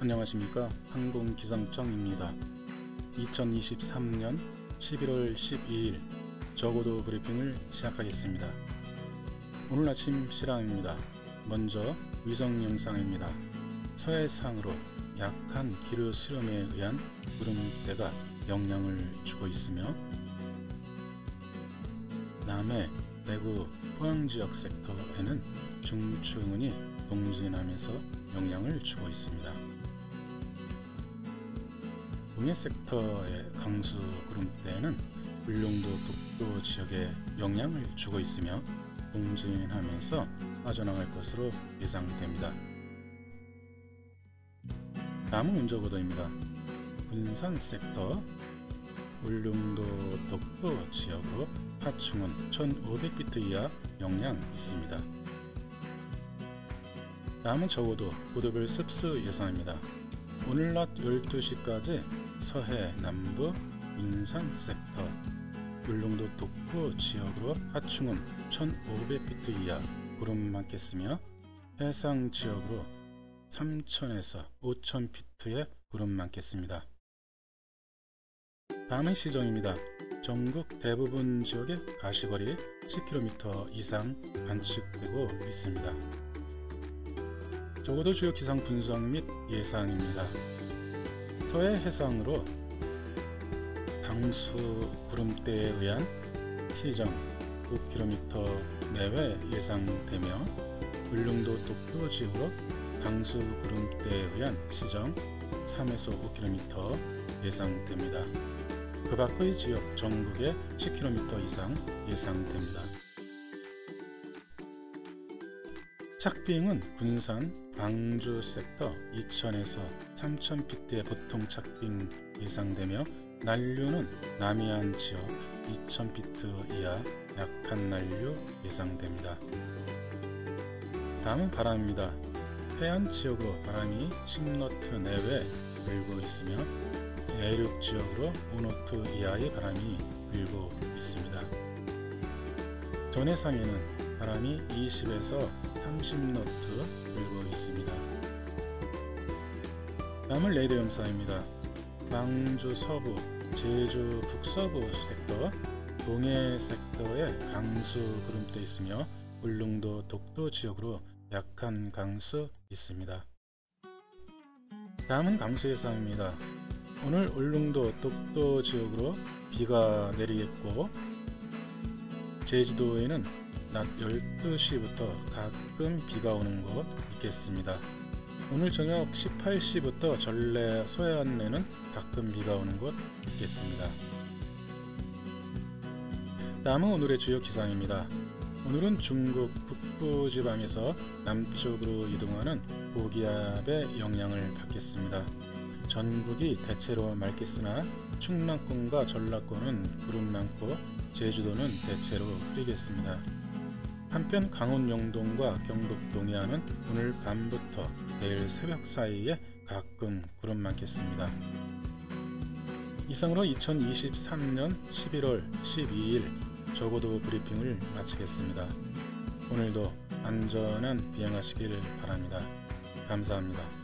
안녕하십니까 항공기상청입니다. 2023년 11월 12일 저고도 브리핑을 시작하겠습니다. 오늘 아침 실황입니다. 먼저 위성 영상입니다. 서해상으로 약한 기류 스름에 의한 구름대가 영향을 주고 있으며 남해 대구 포항 지역 섹터에는 중추운이 동진하면서 영향을 주고 있습니다. 동해 섹터의 강수 구름대는 울릉도 독도 지역에 영향을 주고 있으며 동진하면서 빠져나갈 것으로 예상됩니다. 다음은 운저고도입니다. 군산 섹터 울릉도 독도 지역으로 하층은 1500피트 이하 영향 있습니다. 다음은 적어도 고도별 습수 예상입니다. 오늘 낮 12시까지 서해 남부 인산 섹터 울릉도 독부 지역으로 하층은 1500피트 이하 구름 많겠으며 해상 지역으로 3000에서 5000피트의 구름 많겠습니다. 다음은 시정입니다. 전국 대부분 지역에 가시거리 10km 이상 관측되고 있습니다. 적어도 주요 기상 분석 및 예상입니다. 서해 해상으로 강수 구름대에 의한 시정 9km 내외 예상되며 울릉도 독도 지역으로 강수 구름대에 의한 시정 3에서 5km 예상됩니다. 그 밖의 지역 전국에 10km 이상 예상됩니다. 착빙은 군산, 광주 섹터 2000에서 3000피트의 보통 착빙 예상되며 난류는 남해안 지역 2000피트 이하 약한 난류 예상됩니다. 다음은 바람입니다. 해안 지역으로 바람이 10노트 내외 불고 있으며 내륙 지역으로 5노트 이하의 바람이 불고 있습니다. 전해상에는 바람이 20에서 30노트 다음은 레이더 영상입니다. 광주 서부, 제주 북서부 섹터, 동해 섹터에 강수 구름대 있으며 울릉도 독도 지역으로 약한 강수 있습니다. 다음은 강수 예상입니다. 오늘 울릉도 독도 지역으로 비가 내리겠고 제주도에는 낮 12시부터 가끔 비가 오는 곳 있겠습니다. 오늘 저녁 18시부터 전래 소해안에는 가끔 비가 오는 곳 있겠습니다. 다음은 오늘의 주요 기상입니다. 오늘은 중국 북부 지방에서 남쪽으로 이동하는 고기압의 영향을 받겠습니다. 전국이 대체로 맑겠으나 충남권과 전라권은 구름 많고 제주도는 대체로 흐리겠습니다. 한편 강원 영동과 경북 동해안은 오늘 밤부터 내일 새벽 사이에 가끔 구름 많겠습니다. 이상으로 2023년 11월 12일 적어도 브리핑을 마치겠습니다. 오늘도 안전한 비행하시길 바랍니다. 감사합니다.